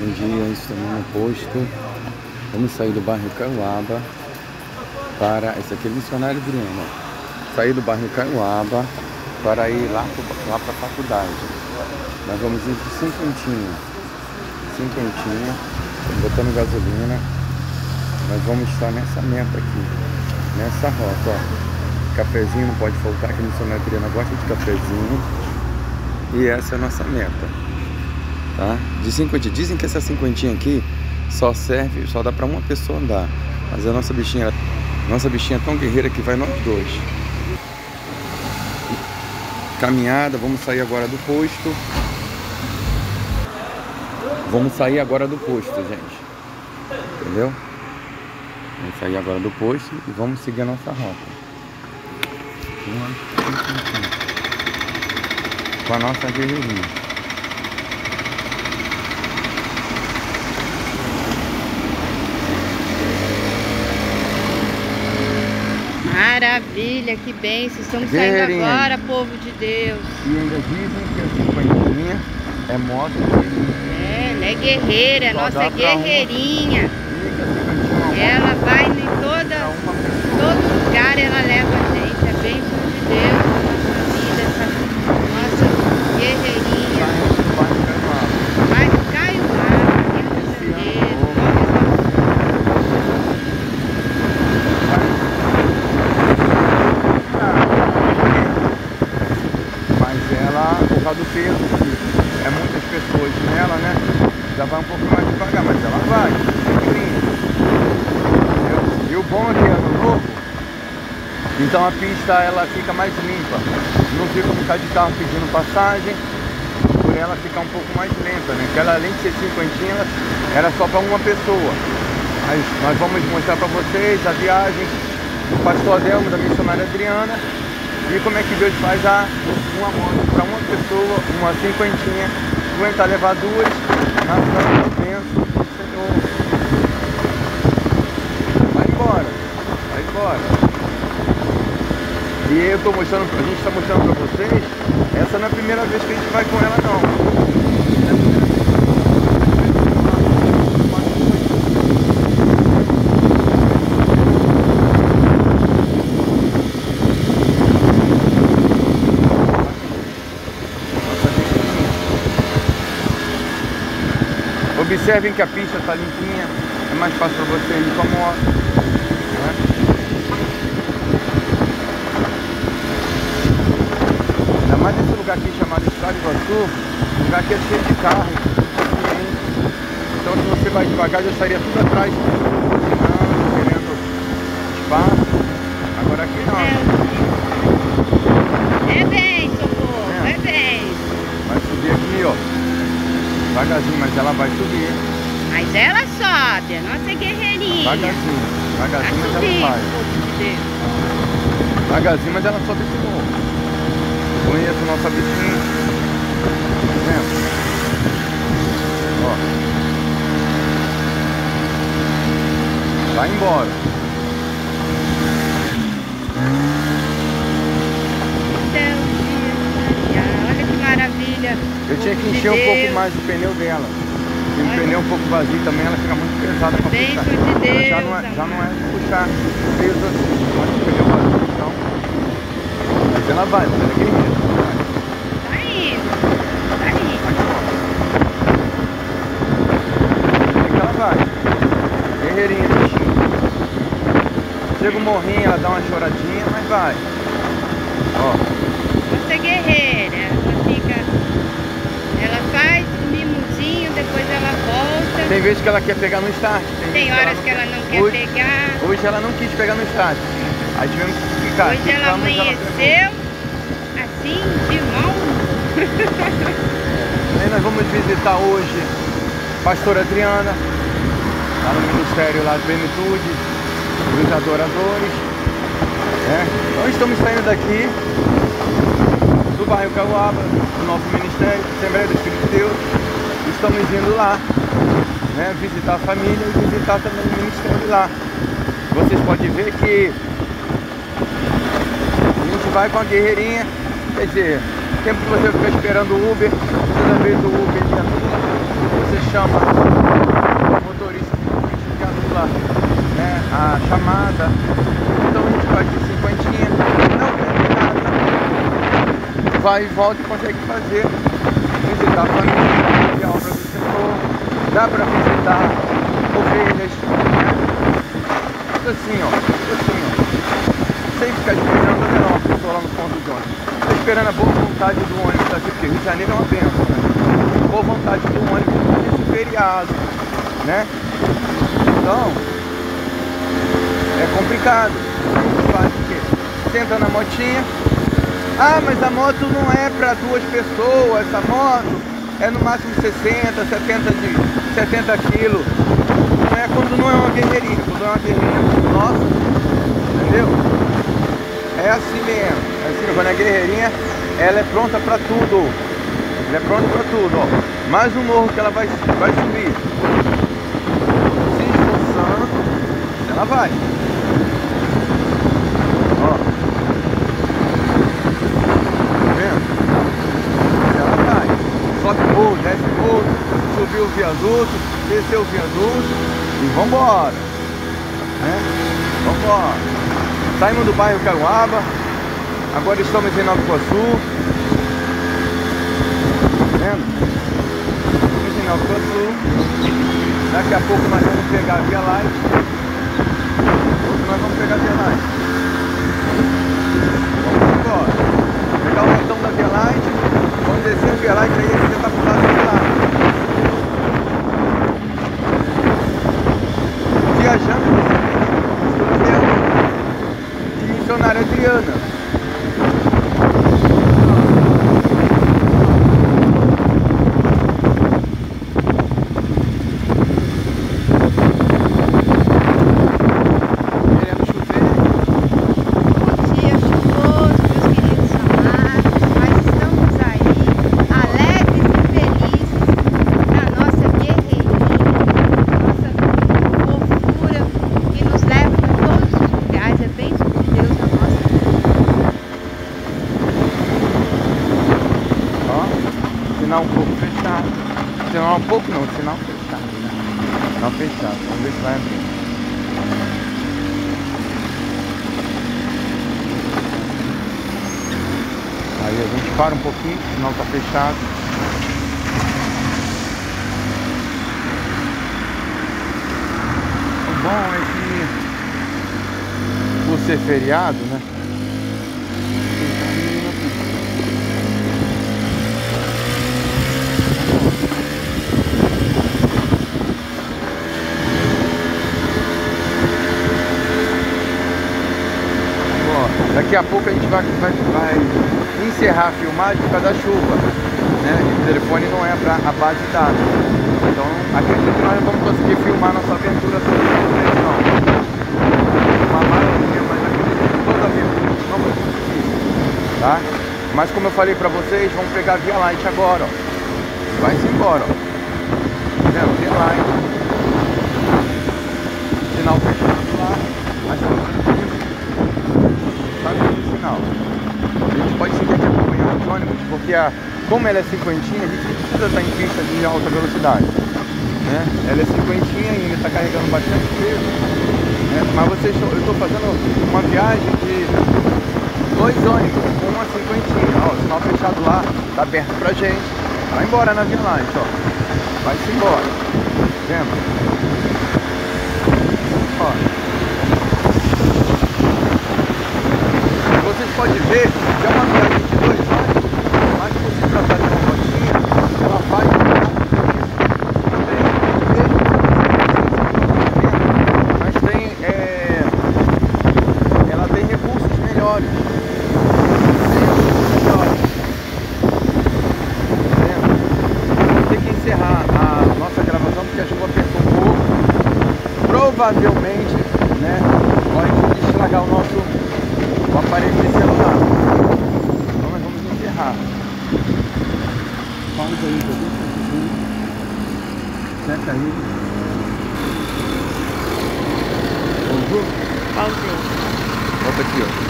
Bom dia, estamos no posto. Vamos sair do bairro Caiuaba para. Esse aqui é o missionário Adriano. Sair do bairro Caiuaba para ir lá, lá para a faculdade. Nós vamos ir de cinquentinha. Cinquentinha, botando gasolina. Nós vamos estar nessa meta aqui, nessa rota, ó. Cafezinho não pode faltar, que o missionário Adriana gosta de cafezinho. E essa é a nossa meta tá? De 50, dizem que essa cinquentinha aqui só serve, só dá para uma pessoa andar. Mas a nossa bichinha, nossa bichinha é tão guerreira que vai nós dois. Caminhada, vamos sair agora do posto. Vamos sair agora do posto, gente. Entendeu? Vamos sair agora do posto e vamos seguir a nossa rota. Com a nossa guerreirinha. Maravilha, que bênção. Estamos saindo agora, povo de Deus. E ainda dizem que a cinquentinha é moto. É, ela é guerreira, é nossa guerreirinha. Ela vai em toda, todo lugar, ela leva a gente. É bênção de Deus nossa vida, essa nossa guerreirinha. do peso, que é muitas pessoas nela, né? Já vai um pouco mais devagar, mas ela vai, E o bom é que é ano novo, então a pista ela fica mais limpa. Não fica um bocado de carro pedindo passagem, por ela ficar um pouco mais lenta, né? Porque ela além de ser cinquentinha, era só para uma pessoa. Mas nós vamos mostrar para vocês a viagem do pastor Adelmo, da missionária Adriana, e como é que Deus faz a, uma moto para uma pessoa, uma cinquentinha, aguentar levar duas, na frente, penso, Senhor. Vai embora, vai embora. E eu estou mostrando, a gente está mostrando para vocês, essa não é a primeira vez que a gente vai com ela não. Observem que a pista está limpinha, é mais fácil para você ir. Né? Ainda mais esse lugar aqui chamado Estrada Iguaçu, o lugar aqui é cheio de carro. Então se você vai devagar já estaria tudo atrás, querendo espaço. Agora aqui não. É bem, socorro, é, é bem. Vai subir aqui, ó. Devagarzinho, mas ela vai subir. Mas ela sobe, a nossa guerreirinha. Devagarzinho, devagarzinho, mas ela vai. Devagarzinho, mas ela sobe esse morro. Nossa bichinha. Tá vendo? Ó. Vai embora. maravilha. Eu tinha que encher um pouco mais o pneu dela. Se o pneu um pouco vazio também, ela fica muito pesada para puxar. De Deus, já, não é, já não é puxar peso assim, mas o pneu vazio então. Mas ela vai, mas ela é guerreira. Tá ela vai. Guerreirinha, bichinho. Chega um morrinho, ela dá uma choradinha, mas vai. Ó. Você é guerreira fica. Ela faz um mimozinho, depois ela volta. Tem vezes que ela quer pegar no start. Tem, tem horas que ela não, que ela não hoje, quer pegar. Hoje ela não quis pegar no start. Aí tivemos que ficar. Hoje ela amanheceu ela assim, de mão. Aí nós vamos visitar hoje Pastora Adriana, lá no Ministério lá de Plenitude, dos adoradores. É. Então estamos saindo daqui do bairro Caruaba, do nosso ministério, Assembleia do Espírito de Deus. Estamos indo lá, né, visitar a família e visitar também o ministério lá. Vocês podem ver que a gente vai com a guerreirinha, quer dizer, tempo que você fica esperando o Uber, toda vez o Uber você chama o motorista que anula né, a chamada. Então a gente faz de cinquentinha, não perde nada. Vai e volta e consegue fazer. Visitar a família, ver a obra do setor, dá para visitar ovelhas, né? Assim, ó, assim, ó. Sem ficar esperando, não, a pessoa lá no ponto de ônibus. Esperando a boa vontade do ônibus aqui, porque Rio de Janeiro é uma benção, né? Boa vontade do ônibus nesse feriado, né? Então, é complicado. Faz o quê? Senta na motinha. Ah, mas a moto não é para duas pessoas, essa moto é no máximo 60, 70 de 70 quilos. Não é quando não é uma guerreirinha, quando é uma guerreirinha, nossa, entendeu? É assim mesmo. É assim, quando é guerreirinha, ela é pronta para tudo. Ela é pronta para tudo, ó. Mais um morro que ela vai, vai subir. Se esforçando, ela vai. Ó. Tá vendo? Ela vai. Sobe morro, desce morro, subiu o viaduto, desceu o viaduto e vambora. Né? Vambora. Saímos do bairro Caruaba. Agora estamos em Nova Iguaçu. Vendo? Estamos em Nova Iguaçu. Daqui a pouco nós vamos pegar a Via Light. Nós vamos pegar a Via Light. Vamos embora. Pegar o montão da Via Light. Vamos descer a Via Light aí, você tá pro de lá. Viajando de missionária Adriana. Querendo chover. Bom dia chuvoso, meus queridos amados. Nós estamos aí, alegres e felizes na nossa guerreirinha, nossa fofura que nos leva para todos os lugares. É bênção de Deus na nossa vida. Ó, sinal um pouco fechado. Sinal um pouco não, sinal fechado. Sinal fechado. Vamos ver se vai abrir. Aí a gente para um pouquinho, sinal tá fechado. O bom é que por ser feriado, né? Ó, Daqui a pouco a gente vai, vai, vai encerrar a filmagem por causa da chuva. Né? E o telefone não é para a base de dados. Então acredito que nós não vamos conseguir filmar nossa aventura toda não. Uma maravilha, mas acredito que toda a aventura vai conseguir. Tá? Mas como eu falei para vocês, vamos pegar a Via Light agora, ó. Vai-se embora. Tá vendo? Via Light. Sinal fechado lá. Mas A gente pode seguir aqui acompanhando os ônibus, porque a, como ela é cinquentinha, a gente precisa estar em pista de alta velocidade. Né? Ela é cinquentinha e ainda está carregando bastante peso. Né? Mas vocês, eu estou fazendo uma viagem de dois ônibus com uma cinquentinha. Ó, o sinal fechado lá, tá aberto pra gente. Vai embora na Via Light, ó. Vai-se embora. Vendo? Ó. Podem ver que é uma viagem de dois ônibus, mas se você tratar de uma motinha, ela vai mas tem é, ela tem recursos melhores. Tem melhores. Vou ter que encerrar a nossa gravação porque a chuva apertou um pouco. Provavelmente, né, pode estragar o nosso o aparelho de celular. Então nós vamos encerrar. Pausa aí, tá vendo? Seta aí. Pausou? Pausei. Volta aqui, ó.